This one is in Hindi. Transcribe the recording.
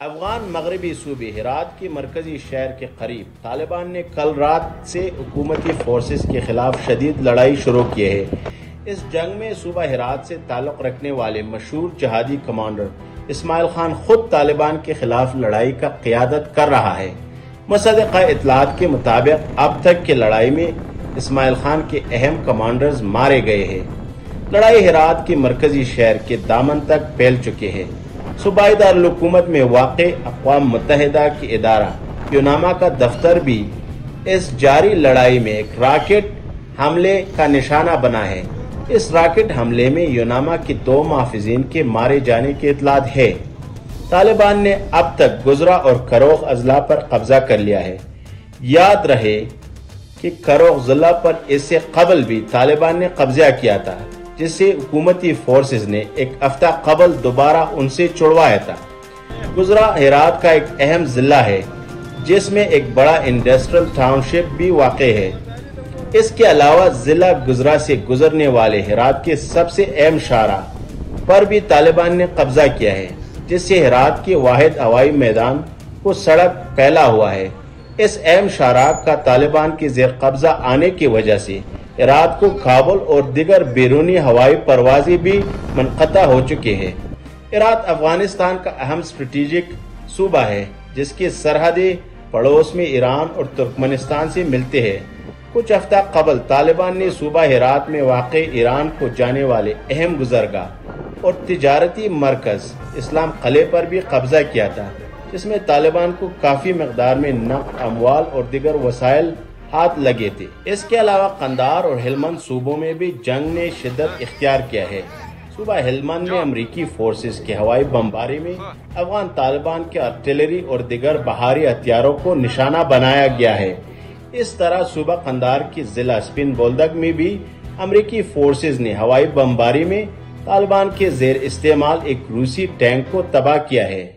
अफगान मगरबी सूबे हिरात के मरकजी शहर के करीब तालिबान ने कल रात से हुकूमती फोर्सेस के खिलाफ शदीद लड़ाई शुरू की है। इस जंग में सूबा हिरात से ताल्लुक रखने वाले मशहूर जहादी कमांडर इसमाइल खान खुद तालिबान के खिलाफ लड़ाई का क्यादत कर रहा है। मुसद इतलात के मुताबिक अब तक की लड़ाई में इसमाइल खान के अहम कमांडर्स मारे गए हैं। लड़ाई हेरात के मरकजी शहर के दामन तक फैल चुके हैं। सूबाई दारकूमत में वाक़ अकवा मुतहदा की इदारा यूनामा का दफ्तर भी इस जारी लड़ाई में एक राकेट हमले का निशाना बना है इस राकेट हमले में यूनामा के दो माफिजीन के मारे जाने की इतलात है तालिबान ने अब तक गुजरा और करोख अजला पर कब्जा कर लिया है याद रहे कि करोख जिला पर इससे कबल भी तालिबान ने कब्जा किया था जिससे हुकूमती फोर्सेस ने एक हफ़्ता कबल दोबारा उनसे छुड़वाया था। गुजरा हेरात का एक अहम जिला है, जिसमें एक बड़ा इंडस्ट्रियल टाउनशिप भी वाक़ है। इसके अलावा जिला गुजरा से गुजरने वाले हेरात के सबसे अहम शारा पर भी तालिबान ने कब्जा किया है, जिससे हेरात के वाहिद हवाई मैदान को सड़क फैला हुआ है। इस अहम शारा का तालिबान के जेर कब्जा आने की वजह से रात को काबुल और दिगर बैरूनी हवाई परवाजी भी मनकता हो चुके हैं। इराक, अफ़गानिस्तान का अहम स्ट्रेटेजिक सूबा है, जिसके सरहदी पड़ोस में ईरान और तुर्कमेनिस्तान से मिलते हैं। कुछ हफ़्ता कबल तालिबान ने सूबा हेरात में वाक़ ईरान को जाने वाले अहम गुजरगा और तिजारती मरकज इस्लाम कले पर भी कब्जा किया था, जिसमें तालिबान को काफ़ी मकदार में नक अमवाल और दिगर वसाइल हाथ लगे थे। इसके अलावा कंदार और हेलमंद सूबों में भी जंग ने शिदत इख्तियार किया है। सुबह हेलमंद में अमरीकी फोर्सेस के हवाई बमबारी में अफगान तालिबान के आर्टिलरी और दिगर बाहरी हथियारों को निशाना बनाया गया है। इस तरह सुबह कंदार की जिला स्पिन बोलदक में भी अमरीकी फोर्सेज ने हवाई बमबारी में तालिबान के जेर इस्तेमाल एक रूसी टैंक को तबाह किया है।